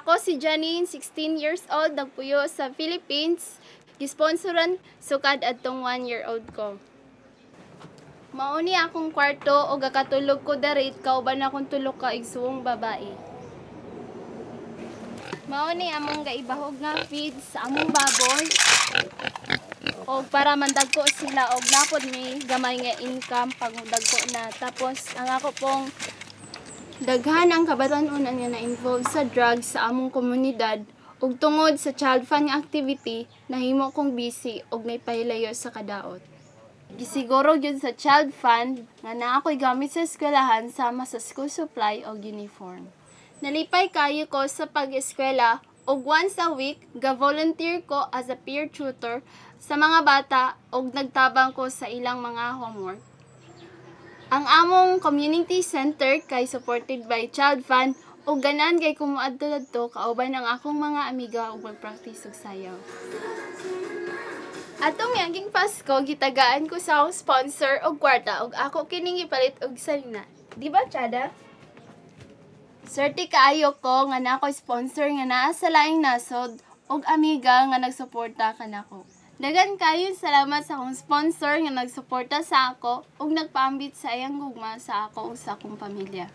Ako si Janine, 16 years old, nagpuyo sa Philippines. Gisponsoran sukad adtong 1 year old ko. Mauni akong kwarto o gakatulog ko darit kauban akong tulog ka igsuong babae. Mauni among gaibahog nga feed sa among baboy. O para mandagko sila og napod may gamay nga income pag dagko na. Tapos ang ako pong daghan ang kabatanunan nga na-involve sa drugs sa among komunidad ug tungod sa child fund nga activity nahimo kong busy ug may pahilayo sa kadaot. Gisiguro gyud sa child fund nga naa ako'y gamit sa eskwelahan sama sa school supply o uniform. Nalipay kayo ko sa pag-eskwela ug once a week ga-volunteer ko as a peer tutor sa mga bata ug nagtabang ko sa ilang mga homework. Ang among community center kay supported by Child Fund ug ganan kay kumuadto dadto kauban ang akong mga amiga ug magpractice og sayaw. Atong yaging Pasko, gitagaan ko sa akong sponsor og kwarta ug ako kining ipalit og salina. Di ba, Chada? Swerte kaayo ko nga na ako'y sponsor nga naa sa laing nasod ug amiga nga nagsuporta kanako. Dagan kayo salamat sa akong sponsor nga nagsuporta sa ako ug nagpaambit sa iyang gugma sa ako ug sa akong pamilya.